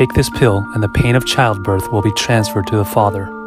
take this pill, and the pain of childbirth will be transferred to the father.